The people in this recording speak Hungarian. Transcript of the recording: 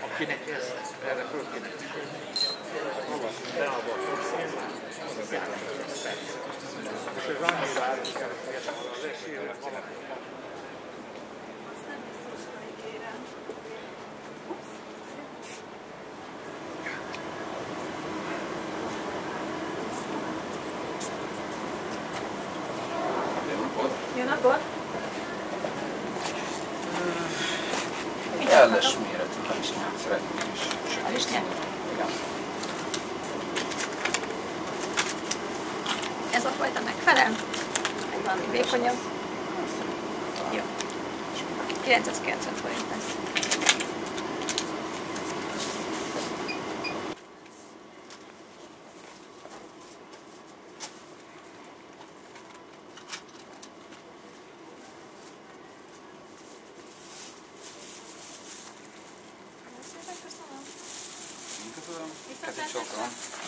Akinek ez, erre föl kéne. És ez annyira árnyékel, hogy az esélye valami. Napot! Elles méretű harisnyát szeretnék is. Harisnyát? Ez a fajta megfelel? Egy valami vékonyabb? Jó. 990 forint lesz. 你说过。